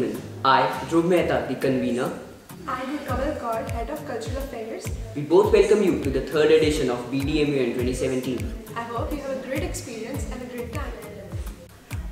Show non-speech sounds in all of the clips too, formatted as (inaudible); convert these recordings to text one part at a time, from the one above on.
Ladies and gentlemen, I, Dhruv Mehta, the convener, I am Kamal Kaur, Head of Cultural Affairs. we both welcome you to the third edition of BDMUN 2017. I hope you have a great experience and a great time.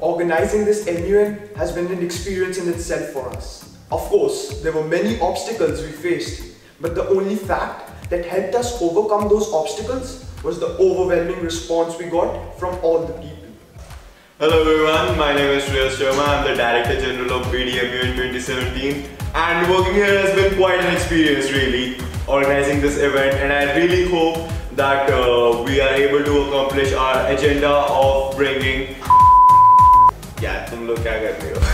Organizing this MUN has been an experience in itself for us. Of course, there were many obstacles we faced, but the only fact that helped us overcome those obstacles was the overwhelming response we got from all the people. Hello everyone, my name is Shreyas Sharma. I'm the Director General of BDMUN 2017 and working here has been quite an experience really organizing this event and I really hope that uh, we are able to accomplish our agenda of bringing Yeah, you.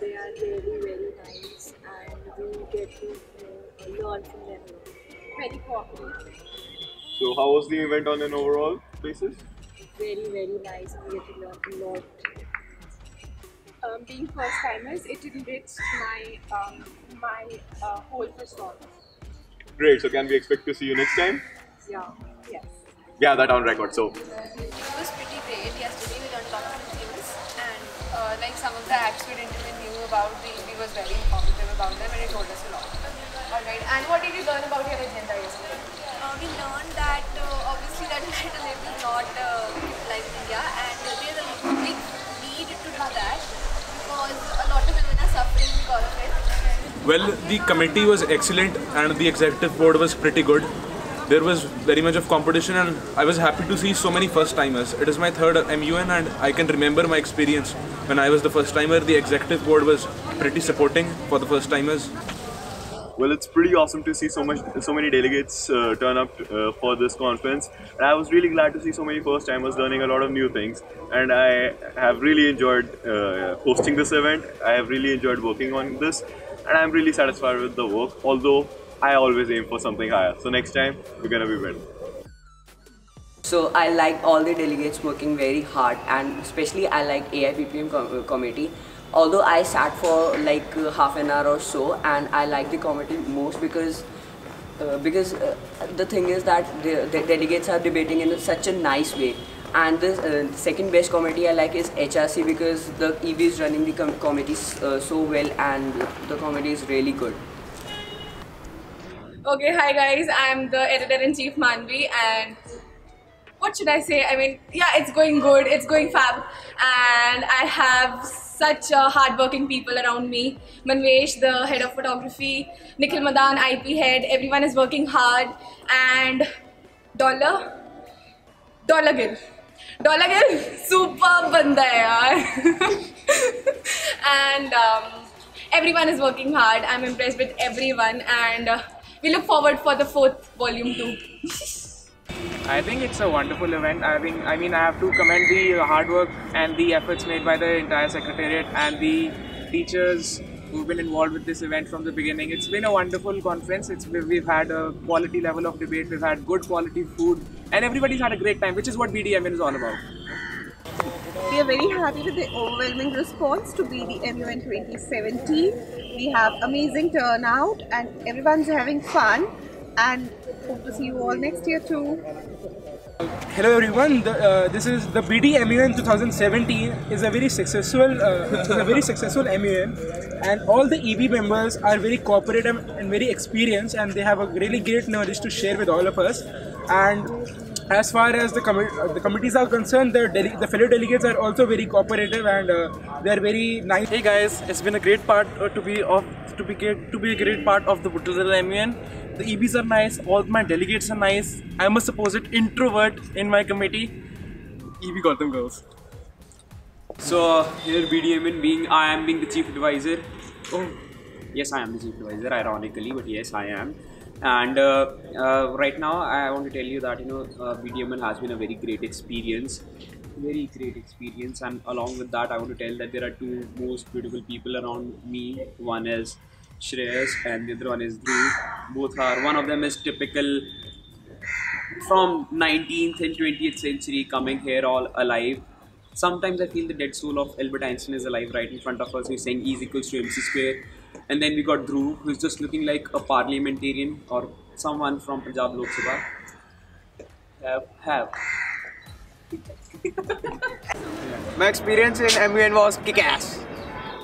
They are really, very nice and we get to uh, learn from them. Very cooperative, So how was the event on an overall basis? very, very nice and we get to learn a lot. um, being first timers, it enriched my um, my uh, whole persona. Great. So can we expect to see you next time? Yeah. Yes. Yeah, that on record. So It was pretty great. Yesterday we learned a lot of news and uh, like some of the acts we didn't even knew about. The EB was very informative about them and it told us a lot. Alright, and what did you learn about your agenda yesterday? Uh, we learned that uh, obviously that (laughs) mental health is not uh, like India and there's a big need to do that because a lot of women are suffering because of it. Well, the committee was excellent and the executive board was pretty good. There was very much of competition and I was happy to see so many first timers. It is my third MUN and I can remember my experience when I was the first timer. The executive board was pretty supporting for the first timers. Well, it's pretty awesome to see so much, so many delegates uh, turn up uh, for this conference, and I was really glad to see so many first-timers learning a lot of new things. And I have really enjoyed uh, hosting this event. I have really enjoyed working on this, and I'm really satisfied with the work. Although I always aim for something higher. So next time we're gonna be better. So I like all the delegates working very hard and especially I like AIPPM com- uh, committee. Although I sat for like uh, half an hour or so and I like the committee most because uh, because uh, the thing is that the, the delegates are debating in such a nice way and the uh, second best committee I like is HRC because the EB is running the com- committees uh, so well and the committee is really good. Okay, hi guys. I'm the editor in chief Manvi, and what should I say? I mean, yeah, it's going good. It's going fab, and I have such uh, hardworking people around me. Manvesh, the head of photography, Nikhil Madan, IP head. Everyone is working hard, and Dollar, Dollar Gill. Dollar Gill, super banda hai (laughs) and um, everyone is working hard. I'm impressed with everyone, and uh, we look forward for the fourth volume too. I think it's a wonderful event. I think I mean I have to commend the hard work and the efforts made by the entire secretariat and the teachers who've been involved with this event from the beginning. It's been a wonderful conference. It's we've had a quality level of debate. We've had good quality food, and everybody's had a great time, which is what BDMUN is all about. We are very happy with the overwhelming response to BDMUN 2017. We have amazing turnout and everyone's having fun and hope to see you all next year too. Hello everyone. The, uh, this is the BDMUN 2017 is a very successful uh, a very successful MUN, and all the EB members are very cooperative and very experienced, and they have a really great knowledge to share with all of us. And as far as the, commi- uh, the committees are concerned, the, the fellow delegates are also very cooperative and uh, they are very nice. Hey guys, it's been a great part uh, to be of to be get, to be a great part of the Budha Dal MUN. The EBs are nice, all my delegates are nice. I'm a supposed introvert in my committee. EB Gotham girls. So here BDMUN being I am being the chief advisor. Oh, yes, I am the chief advisor. Ironically, but yes, I am. And uh, uh, right now, I want to tell you that you know uh, BDMUN has been a very great experience, very great experience. And along with that, I want to tell that there are two most beautiful people around me. One is Shreyas, and the other one is Dhruv. Both are. One of them is typical from 19th and 20th century coming here all alive sometimes i feel the dead soul of albert einstein is alive right in front of us who's saying e equals to mc square and then we got dhruv who's just looking like a parliamentarian or someone from punjab lok sabha have have My experience in MUN was kick-ass.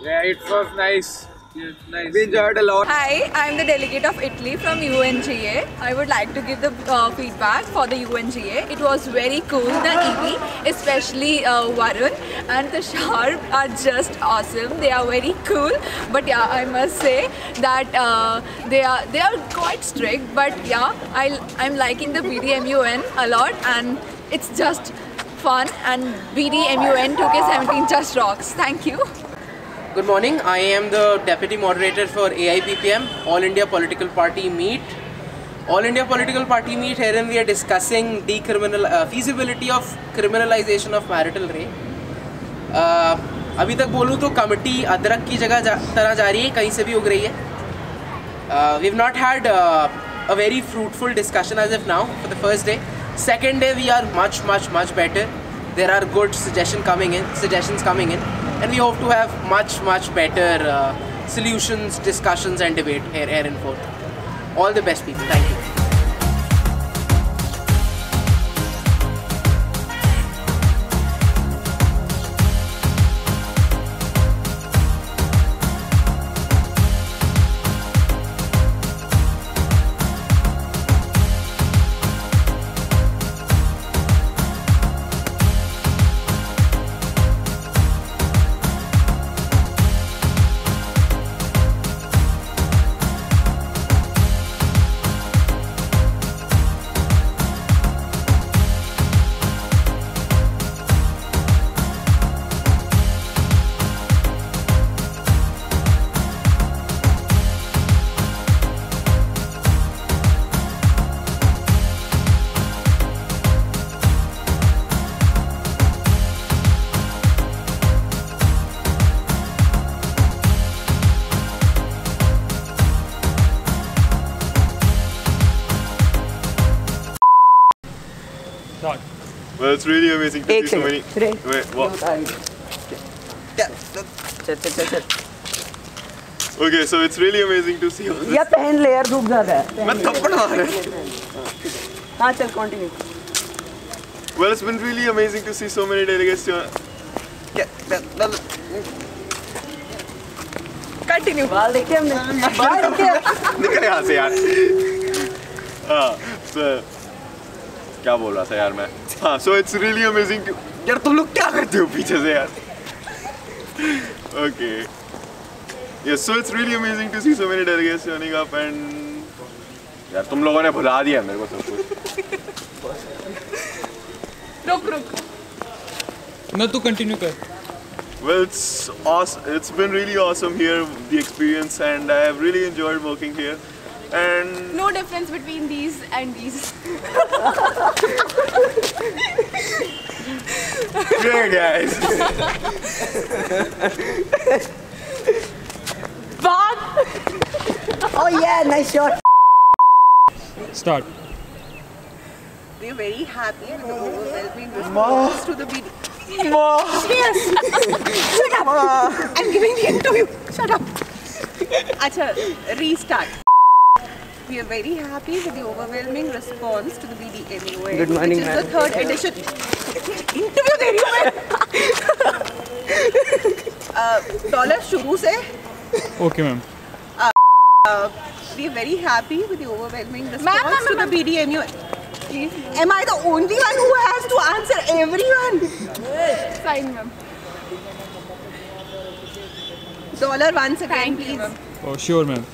Yeah, it was nice. Yeah, nice. We enjoyed a lot. Hi, I'm the delegate of Italy from UNGA. I would like to give the uh, feedback for the UNGA. It was very cool, the EB, especially uh, Varun and the Sharp are just awesome. They are very cool, but yeah, I must say that uh, they are they are quite strict. But yeah, I I'm liking the BDMUN a lot, and it's just fun. And BDMUN 2K17 just rocks. Thank you. Good morning. I am the deputy moderator for AIPPM, All India Political Party Meet. All India Political Party Meet herein we are discussing decriminal uh, feasibility of criminalization of marital rape. Uh, अभी तक बोलूँ तो committee अदरक की जगह जा, तरह जा रही है कहीं से भी उग रही है we have not had a very fruitful discussion as if now for the first day second day we are much much much better there are good suggestion coming in suggestions coming in and we hope to have much much better uh, solutions discussions and debate here here and forth all the best people. Thank you Well, it's really amazing to एक see so many. Second Wait, what? चल चल चल चल Okay, so it's really amazing to see all this. या पहन ले यार धूप ज्यादा है मैं थप्पड़ मार हाँ चल continue Well, it's been really amazing to see so many delegates. To... continue बाल देखे हमने बाल देखे निकल यहाँ से यार हाँ so, क्या बोल रहा था यार मैं हाँ so it's really amazing to यार तुम लोग क्या करते हो पीछे से यार okay yes so it's really amazing to see so many delegates turning up and यार तुम लोगों ने भुला दिया मेरे को सब कुछ रुक रुक ना तू कंटिन्यू कर Well, it's awesome. It's been really awesome here, the experience, and I have really enjoyed working here. And No difference between these and these. great guys. Oh yeah, nice shot. Start. We are very happy with the overwhelming response to the BD. Yes. (laughs) Shut up. I'm giving the interview. Shut up. Acha, restart. We are very happy with the overwhelming response to the BDMUN. Good morning, which is the third edition. Interview दे रही (laughs) uh, Dollar शुरू से. Okay, ma'am. Uh, uh, we are very happy with the overwhelming response to the BDMUN. Please. Am I the only one who has to answer everyone? Fine, ma'am. Dollar once again, Thank please. You, oh, sure, ma'am.